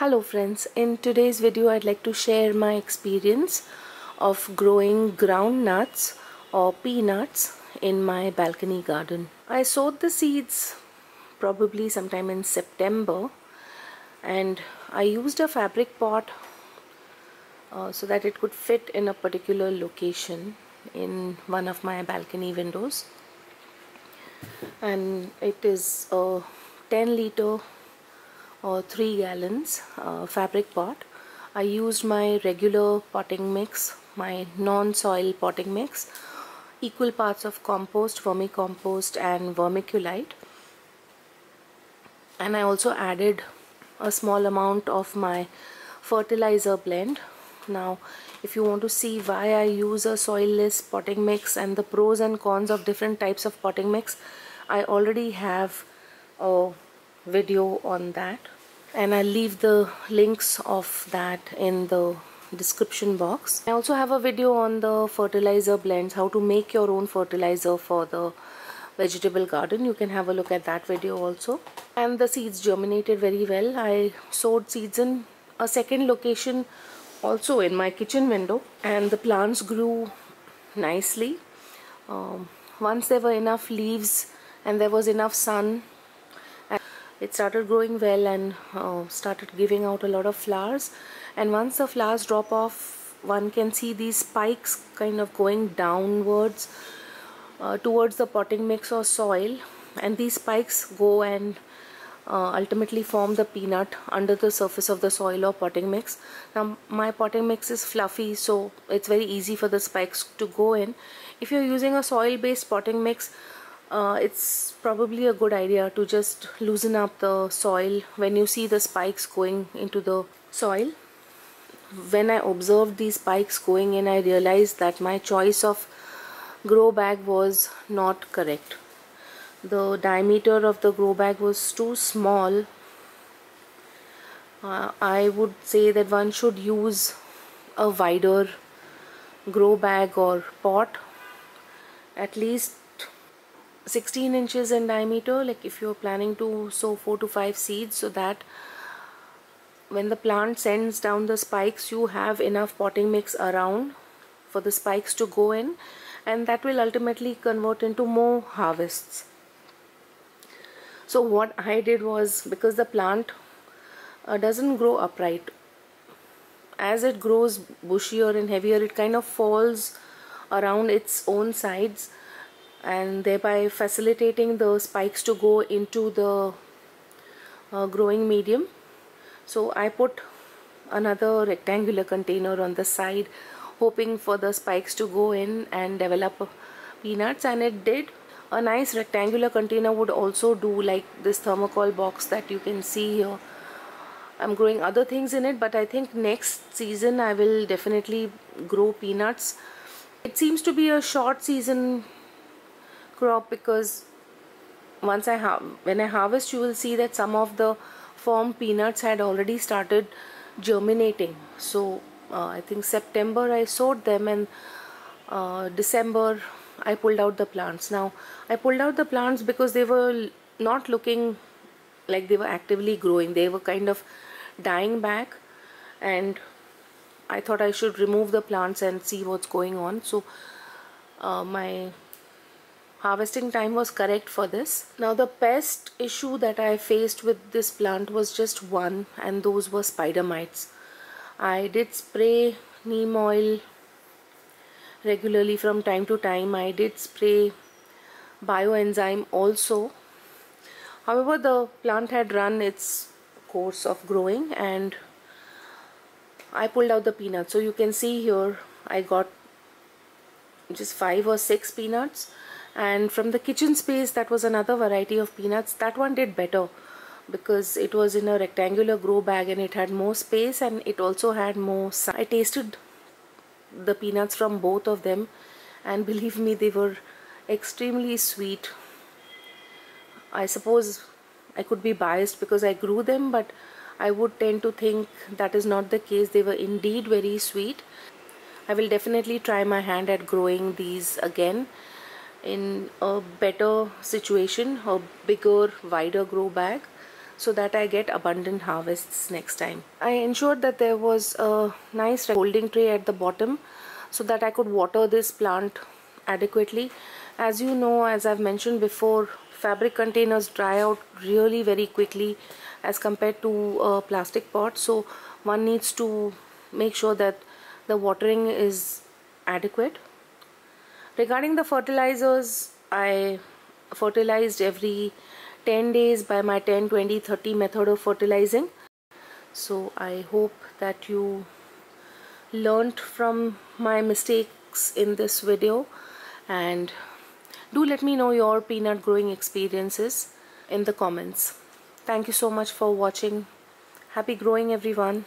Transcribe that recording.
Hello friends, in today's video I'd like to share my experience of growing ground nuts or peanuts in my balcony garden. I sowed the seeds probably sometime in September and I used a fabric pot uh, so that it could fit in a particular location in one of my balcony windows and it is a 10 liter or 3 gallons uh, fabric pot. I used my regular potting mix my non-soil potting mix equal parts of compost vermicompost and vermiculite. And I also added a small amount of my fertilizer blend. Now if you want to see why I use a soilless potting mix and the pros and cons of different types of potting mix I already have a video on that and I'll leave the links of that in the description box. I also have a video on the fertilizer blends, how to make your own fertilizer for the vegetable garden. You can have a look at that video also. And the seeds germinated very well. I sowed seeds in a second location also in my kitchen window and the plants grew nicely. Um, once there were enough leaves and there was enough sun it started growing well and uh, started giving out a lot of flowers. And once the flowers drop off one can see these spikes kind of going downwards uh, towards the potting mix or soil. And these spikes go and uh, ultimately form the peanut under the surface of the soil or potting mix. Now my potting mix is fluffy so it's very easy for the spikes to go in. If you're using a soil based potting mix uh, it's probably a good idea to just loosen up the soil. When you see the spikes going into the soil when I observed these spikes going in I realized that my choice of grow bag was not correct. The diameter of the grow bag was too small. Uh, I would say that one should use a wider grow bag or pot at least 16 inches in diameter like if you're planning to sow 4 to 5 seeds so that when the plant sends down the spikes you have enough potting mix around for the spikes to go in and that will ultimately convert into more harvests. So what I did was because the plant uh, doesn't grow upright as it grows bushier and heavier it kind of falls around its own sides and thereby facilitating the spikes to go into the uh, growing medium. So I put another rectangular container on the side hoping for the spikes to go in and develop peanuts. And it did. A nice rectangular container would also do like this thermocol box that you can see here. I'm growing other things in it but I think next season I will definitely grow peanuts. It seems to be a short season crop because once I have when I harvest you will see that some of the form peanuts had already started germinating. So uh, I think September I sowed them and uh, December I pulled out the plants. Now I pulled out the plants because they were not looking like they were actively growing. They were kind of dying back and I thought I should remove the plants and see what's going on. So uh, my harvesting time was correct for this. Now the pest issue that I faced with this plant was just one and those were spider mites. I did spray neem oil regularly from time to time. I did spray bioenzyme also. However, the plant had run its course of growing and I pulled out the peanuts. So you can see here I got just five or six peanuts and from the kitchen space that was another variety of peanuts. That one did better because it was in a rectangular grow bag and it had more space and it also had more sun. I tasted the peanuts from both of them. And believe me they were extremely sweet. I suppose I could be biased because I grew them but I would tend to think that is not the case. They were indeed very sweet. I will definitely try my hand at growing these again in a better situation a bigger wider grow bag so that I get abundant harvests next time. I ensured that there was a nice holding tray at the bottom so that I could water this plant adequately. As you know, as I've mentioned before, fabric containers dry out really very quickly as compared to a plastic pot. So one needs to make sure that the watering is adequate. Regarding the fertilizers, I fertilized every 10 days by my 10 20 30 method of fertilizing. So i hope that you learned from my mistakes in this video. And do let me know your peanut growing experiences in the comments. Thank you so much for watching. Happy growing everyone